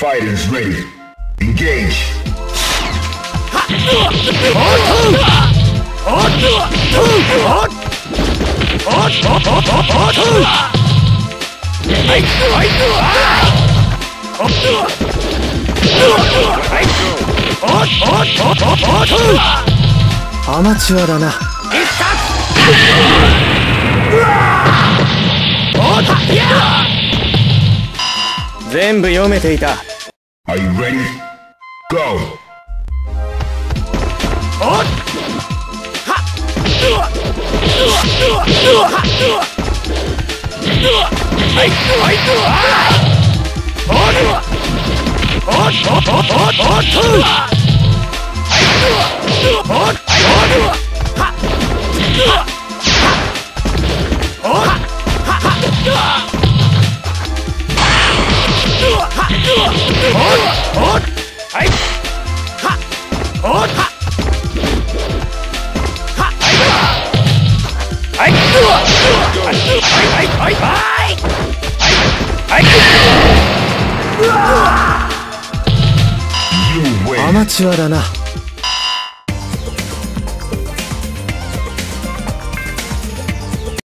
Fighters ready. Engage. アマチュアだな全部読めていた Are you ready? Go. Oh! アマチュアだな。